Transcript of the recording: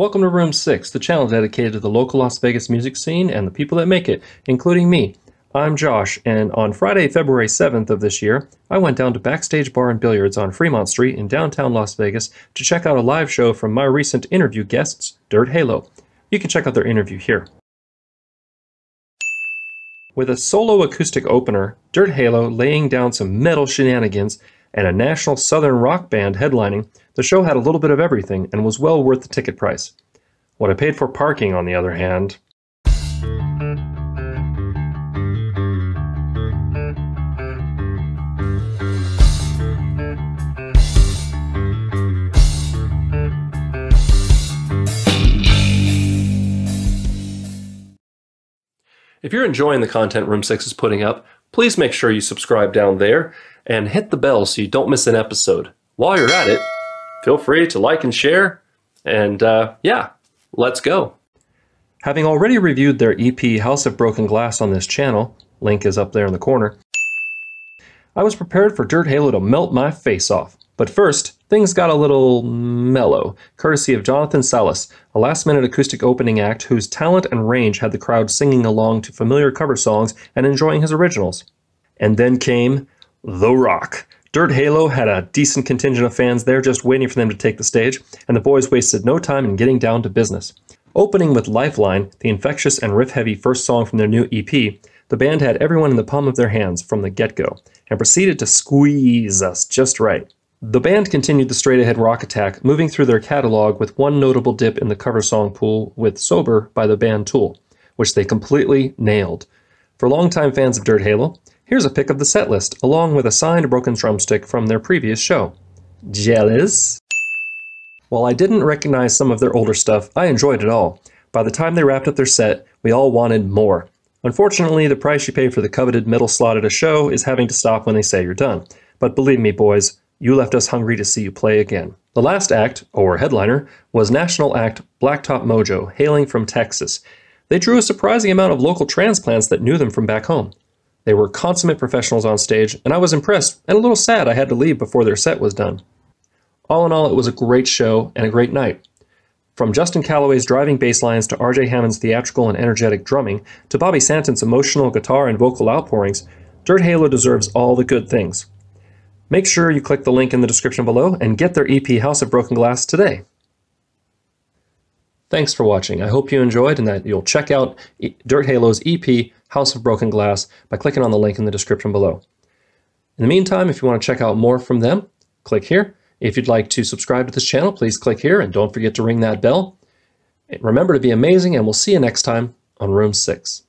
Welcome to Room 6, the channel dedicated to the local Las Vegas music scene and the people that make it, including me. I'm Josh, and on Friday, February 7th of this year, I went down to Backstage Bar and Billiards on Fremont Street in downtown Las Vegas to check out a live show from my recent interview guests, Dirt Halo. You can check out their interview here. With a solo acoustic opener, Dirt Halo laying down some metal shenanigans, and a national southern rock band headlining, the show had a little bit of everything and was well worth the ticket price. What I paid for parking, on the other hand, If you're enjoying the content Room 6 is putting up, please make sure you subscribe down there and hit the bell so you don't miss an episode. While you're at it, feel free to like and share. And uh, yeah, let's go. Having already reviewed their EP House of Broken Glass on this channel, link is up there in the corner, I was prepared for Dirt Halo to melt my face off. But first, things got a little mellow, courtesy of Jonathan Salas, a last minute acoustic opening act whose talent and range had the crowd singing along to familiar cover songs and enjoying his originals. And then came The Rock. Dirt Halo had a decent contingent of fans there just waiting for them to take the stage, and the boys wasted no time in getting down to business. Opening with Lifeline, the infectious and riff heavy first song from their new EP, the band had everyone in the palm of their hands from the get go and proceeded to squeeze us just right. The band continued the straight ahead rock attack, moving through their catalog with one notable dip in the cover song pool with Sober by the band Tool, which they completely nailed. For longtime fans of Dirt Halo, here's a pick of the set list, along with a signed broken drumstick from their previous show. Jealous? While I didn't recognize some of their older stuff, I enjoyed it all. By the time they wrapped up their set, we all wanted more. Unfortunately, the price you pay for the coveted middle slot at a show is having to stop when they say you're done. But believe me, boys, you left us hungry to see you play again. The last act, or headliner, was national act Blacktop Mojo, hailing from Texas. They drew a surprising amount of local transplants that knew them from back home. They were consummate professionals on stage, and I was impressed and a little sad I had to leave before their set was done. All in all, it was a great show and a great night. From Justin Calloway's driving bass lines to RJ Hammond's theatrical and energetic drumming to Bobby Santon's emotional guitar and vocal outpourings, Dirt Halo deserves all the good things. Make sure you click the link in the description below and get their EP House of Broken Glass today. Thanks for watching. I hope you enjoyed and that you'll check out Dirt Halo's EP House of Broken Glass by clicking on the link in the description below. In the meantime, if you want to check out more from them, click here. If you'd like to subscribe to this channel, please click here and don't forget to ring that bell. Remember to be amazing and we'll see you next time on Room 6.